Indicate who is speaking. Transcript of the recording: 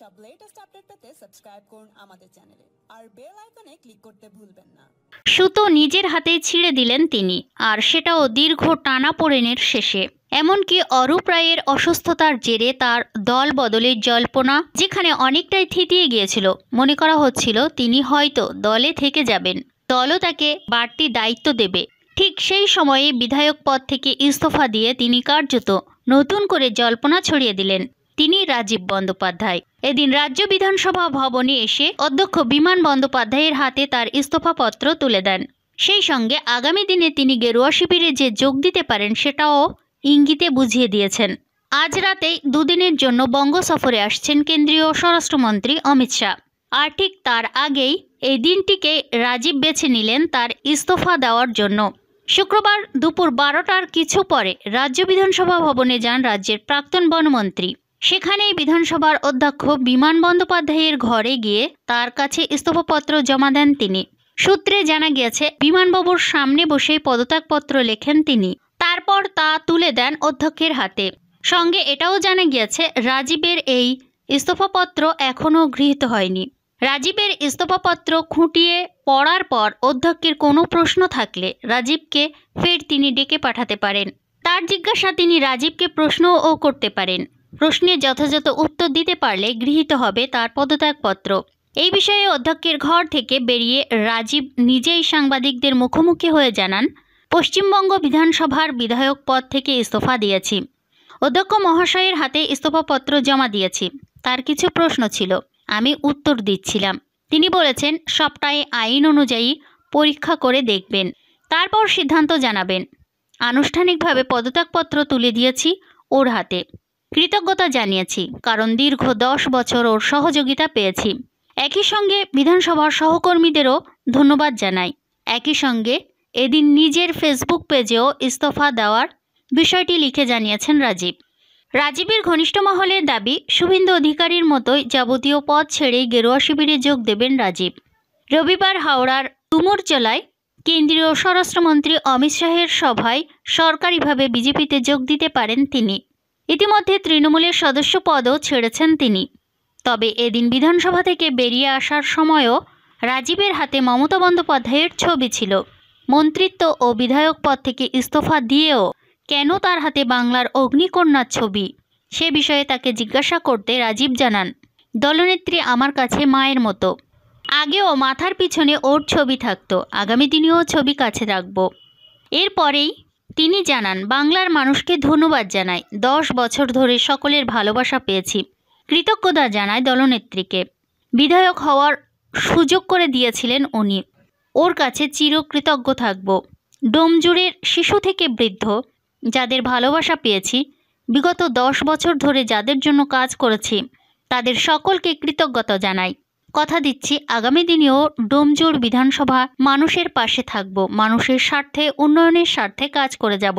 Speaker 1: সব latest update পেতে subscribe করুন আমাদের চ্যানেলে আর বেল আইকনে ক্লিক করতে ভুলবেন না।
Speaker 2: সুতো নিজের হাতেই ছিঁড়ে দিলেন তিনি, আর সেটাও দীর্ঘ টানা টানাপোড়েনের শেষে। এমনকি অরূপ রায়ের অসুস্থতার জেরে তার দল বদলের জল্পনা, যেখানে অনেকটাই থিতিয়ে গিয়েছিল, মনে করা হচ্ছিল তিনি হয়তো দলে থেকে যাবেন। দলও তাকে বাড়তি দায়িত্ব দেবে। ঠিক সেই সময়ে বিধায়ক পদ থেকে ইস্তফা দিয়ে তিনি কার্যত নতুন করে জল্পনা ছড়িয়ে দিলেন। তিনি রাজীব বন্দ্যোপাধ্যায়। এদিন রাজ্য বিধানসভা ভবনে এসে অধ্যক্ষ বিমান বন্দ্যোপাধ্যায়ের হাতে তার ইস্তফাপত্র তুলে দেন। সেই সঙ্গে আগামী দিনে তিনি গেরুয়া শিবিরে যে যোগ দিতে পারেন সেটাও ইঙ্গিতে বুঝিয়ে দিয়েছেন। আজ রাতেই দুদিনের জন্য বঙ্গ সফরে আসছেন কেন্দ্রীয় স্বরাষ্ট্রমন্ত্রী অমিত শাহ। আর ঠিক তার আগেই এই দিনটিকে রাজীব বেছে নিলেন তার ইস্তফা দেওয়ার জন্য। শুক্রবার দুপুর বারোটার কিছু পরে রাজ্য বিধানসভা ভবনে যান রাজ্যের প্রাক্তন বনমন্ত্রী। সেখানেই বিধানসভার অধ্যক্ষ বিমান বন্দ্যোপাধ্যায়ের ঘরে গিয়ে তার কাছে ইস্তফাপত্র জমা দেন তিনি। সূত্রে জানা গিয়েছে, বিমানবাবুর সামনে বসেই পদত্যাগপত্র লেখেন তিনি। তারপর তা তুলে দেন অধ্যক্ষের হাতে। সঙ্গে এটাও জানা গিয়েছে, রাজীবের এই ইস্তফাপত্র এখনও গৃহীত হয়নি। রাজীবের ইস্তফাপত্র খুঁটিয়ে পড়ার পর অধ্যক্ষের কোনো প্রশ্ন থাকলে রাজীবকে ফের তিনি ডেকে পাঠাতে পারেন। তার জিজ্ঞাসা তিনি রাজীবকে প্রশ্নও করতে পারেন। প্রশ্নের যথাযথ উত্তর দিতে পারলে গৃহীত হবে তার পদত্যাগপত্র। এই বিষয়ে অধ্যক্ষের ঘর থেকে বেরিয়ে রাজীব নিজেই সাংবাদিকদের মুখোমুখি হয়ে জানান, পশ্চিমবঙ্গ বিধানসভার বিধায়ক পদ থেকে ইস্তফা দিয়েছি। অধ্যক্ষ মহাশয়ের হাতে ইস্তফাপত্র জমা দিয়েছি। তার কিছু প্রশ্ন ছিল, আমি উত্তর দিচ্ছিলাম। তিনি বলেছেন, সবটাই আইন অনুযায়ী পরীক্ষা করে দেখবেন। তারপর সিদ্ধান্ত জানাবেন। আনুষ্ঠানিকভাবে পদত্যাগপত্র তুলে দিয়েছি ওর হাতে। কৃতজ্ঞতা জানিয়েছি, কারণ দীর্ঘ দশ বছর ওর সহযোগিতা পেয়েছি। একই সঙ্গে বিধানসভার সহকর্মীদেরও ধন্যবাদ জানাই। একই সঙ্গে এদিন নিজের ফেসবুক পেজেও ইস্তফা দেওয়ার বিষয়টি লিখে জানিয়েছেন রাজীব। রাজীবের ঘনিষ্ঠ মহলের দাবি, শুভেন্দু অধিকারীর মতোই যাবতীয় পদ ছেড়েই গেরুয়া শিবিরে যোগ দেবেন রাজীব। রবিবার হাওড়ার তুমুরজলায় কেন্দ্রীয় স্বরাষ্ট্রমন্ত্রী অমিত শাহের সভায় সরকারিভাবে বিজেপিতে যোগ দিতে পারেন তিনি। ইতিমধ্যে তৃণমূলের সদস্য পদও ছেড়েছেন তিনি। তবে এদিন বিধানসভা থেকে বেরিয়ে আসার সময়ও রাজীবের হাতে মমতা বন্দ্যোপাধ্যায়ের ছবি ছিল। মন্ত্রিত্ব ও বিধায়ক পদ থেকে ইস্তফা দিয়েও কেন তার হাতে বাংলার অগ্নিকন্যার ছবি? সে বিষয়ে তাকে জিজ্ঞাসা করতে রাজীব জানান, দলনেত্রী আমার কাছে মায়ের মতো। আগেও মাথার পিছনে ওর ছবি থাকতো, আগামী দিনেও ছবি কাছে রাখব। এরপরেই তিনি জানান, বাংলার মানুষকে ধন্যবাদ জানাই। দশ বছর ধরে সকলের ভালোবাসা পেয়েছি। কৃতজ্ঞতা জানায় দলনেত্রীকে। বিধায়ক হওয়ার সুযোগ করে দিয়েছিলেন উনি। ওর কাছে চিরকৃতজ্ঞ থাকব। ডোমজুড়ের শিশু থেকে বৃদ্ধ, যাদের ভালোবাসা পেয়েছি, বিগত দশ বছর ধরে যাদের জন্য কাজ করেছি, তাদের সকলকে কৃতজ্ঞতা জানাই। কথা দিচ্ছি, আগামী দিনেও ডোমজোর বিধানসভা মানুষের পাশে থাকব, মানুষের স্বার্থে, উন্নয়নের স্বার্থে কাজ করে যাব।